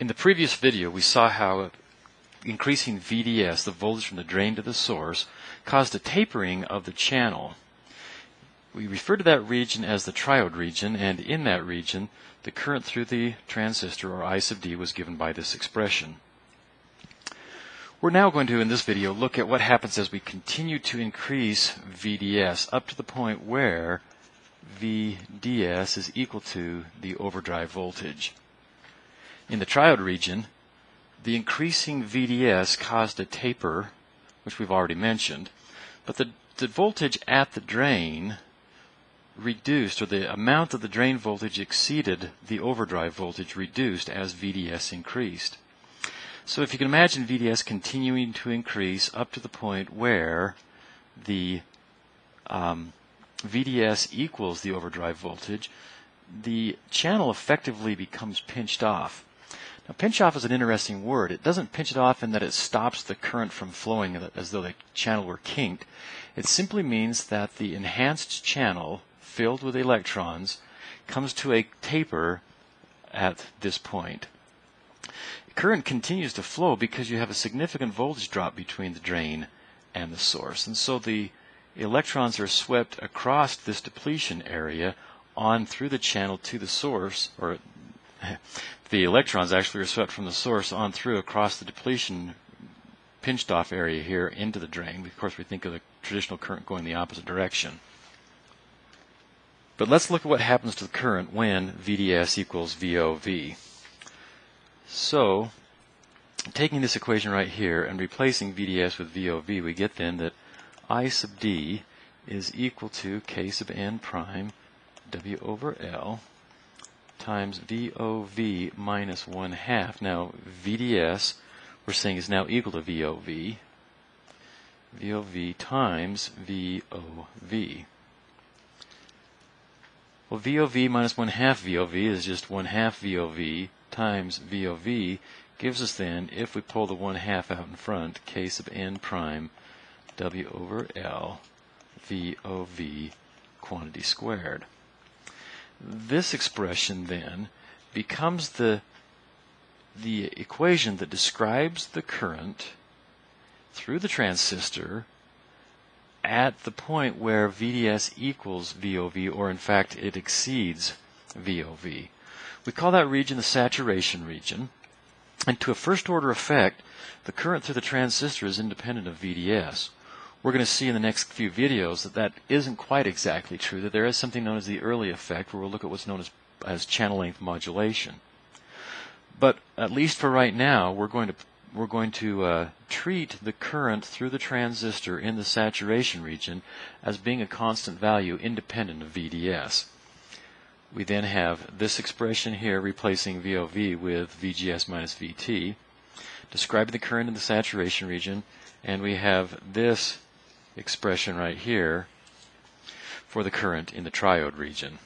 In the previous video, we saw how increasing VDS, the voltage from the drain to the source, caused a tapering of the channel. We refer to that region as the triode region, and in that region, the current through the transistor, or I sub D, was given by this expression. We're now going to, in this video, look at what happens as we continue to increase VDS up to the point where VDS is equal to the overdrive voltage. In the triode region, the increasing VDS caused a taper, which we've already mentioned, but the, the voltage at the drain reduced, or the amount of the drain voltage exceeded the overdrive voltage reduced as VDS increased. So if you can imagine VDS continuing to increase up to the point where the um, VDS equals the overdrive voltage, the channel effectively becomes pinched off. Now, pinch off is an interesting word. It doesn't pinch it off in that it stops the current from flowing as though the channel were kinked. It simply means that the enhanced channel filled with electrons comes to a taper at this point. Current continues to flow because you have a significant voltage drop between the drain and the source. And so the electrons are swept across this depletion area on through the channel to the source, or the electrons actually are swept from the source on through across the depletion pinched off area here into the drain. Of course, we think of the traditional current going the opposite direction. But let's look at what happens to the current when VDS equals VOV. So, taking this equation right here and replacing VDS with VOV, we get then that I sub D is equal to K sub n prime W over L times VOV minus 1 half. Now, VDS, we're saying is now equal to VOV. VOV times VOV. Well, VOV minus 1 half VOV is just 1 half VOV times VOV gives us then, if we pull the 1 half out in front, K sub n prime W over L VOV quantity squared. This expression then becomes the, the equation that describes the current through the transistor at the point where VDS equals VOV, or in fact it exceeds VOV. We call that region the saturation region. And to a first order effect, the current through the transistor is independent of VDS we're going to see in the next few videos that that isn't quite exactly true, that there is something known as the early effect, where we'll look at what's known as, as channel length modulation. But at least for right now, we're going to we're going to uh, treat the current through the transistor in the saturation region as being a constant value independent of VDS. We then have this expression here replacing VOV with VGS minus VT, describing the current in the saturation region, and we have this expression right here for the current in the triode region.